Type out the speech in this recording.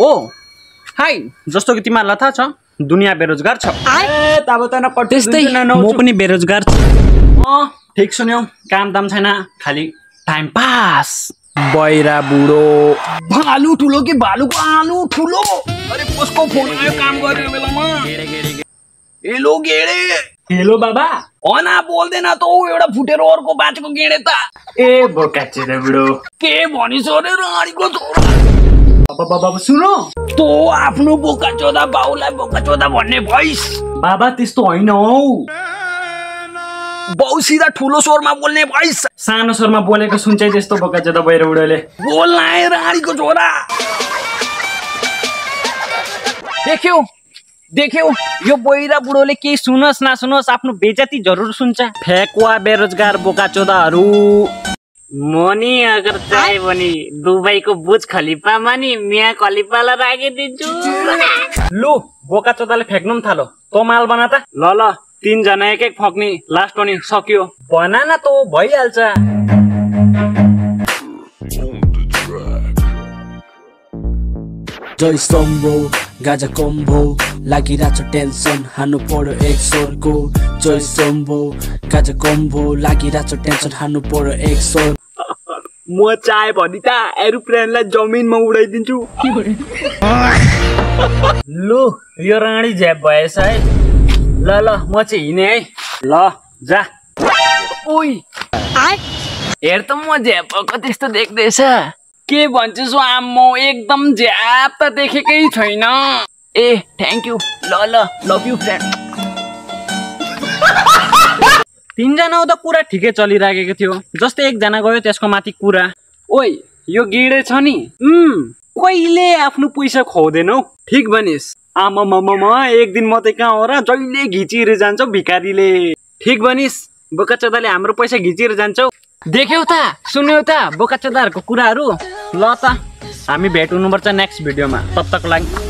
ओ high जस्तो कि तिमीहरूलाई थाहा छ दुनियाँ बेरोजगार छ। ए तब त न त्यस्तै म पनि बेरोजगार छु। अँ ठिक सुन्यौ काम दाम छैन खालि टाइम पास बहिरा बुढो। भालु ठुलो कि भालुको आलु ठुलो? अरे कसको फोन आयो काम गरेको बेलामा? हेलो गेडे। हेलो बाबा। अना बोल्दैन त ऊ एउटा फुटेर अर्को बाँचेको गेडे त। ए बोकाचे बुढो के भनिस अरे राणीको छोरा? बाबा बाबा सुनो। तँ आफ्नो बोका चोदा बाउलाई बोका चोदा भन्ने भइस। बाबा त्यस्तो होइन हौ। बाउ सिधा ठुलो स्वरमा बोल्ने भइस। सानो स्वरमा बोलेको सुन्छै त्यस्तो बोकाचे त बहिरा बोल्न आए राणीको छोरा देख्यौ देख्यौ यो बहिरा बुढोले केही सुनोस् नसुनोस् आफ्नो बेजती जरुर सुन्छ। फेकुवा बेरोजगार बोका चोदाहरू। मनी अगर चाहियो भने दुबईको बुज खलिफामा नि मिया खलिफालाई राखिदिन्छु। लु बोका चोदाले फ्याँक्नु पनि थालो। तँ माल बना त। ल ल तिनजना एक एक फक्ने लास्ट पनि सक्यो। बना न त भइहाल्छ। जय सम्भो गाजा कम्भो लागिरहेछ टेन्सन हान्नु पर्यो एक स्वरको। जय सम्भो गाजा कम्भो लागिरहेछ टेन्सन हान्नु पर्यो एक स्वर म चाहे भने त एरोप्लेनलाई जमिनमा उडाइदिन्छु। लु यो राणी झ्याप भएछ है। ल ल म चाहिँ हिँडेँ है। ल जा। ओइ। हेर त म झ्यापको त्यस्तो देख्दैछ। के भन्छस् आम्मो एकदम झ्याप त देखेकै छैन। ए थ्याङ्क यू ल ल लभ यु फ्रेन्ड तिनजना त कुरा ठिकै चलिराखेको थियो। जस्तै एकजना गयो त्यसको माथि कुरा। ओइ यो गिडे छ नि? कहिले आफ्नो पैसा खुवाउँदैनौ ठिक भनिस्। आमा एक दिन मात्रै कहाँ हो र? जहिले घिचिएर जान्छ भिखारीले। ठिक भनिस् बोका चोदाले हाम्रो पैसा घिचेर जान्छौ देख्यौ त सुन्यौ त बोका चोदाहरूको कुराहरू। ल त हामी भेट हुनुपर्छ नेक्स्ट भिडियोमा। तब तक लागि।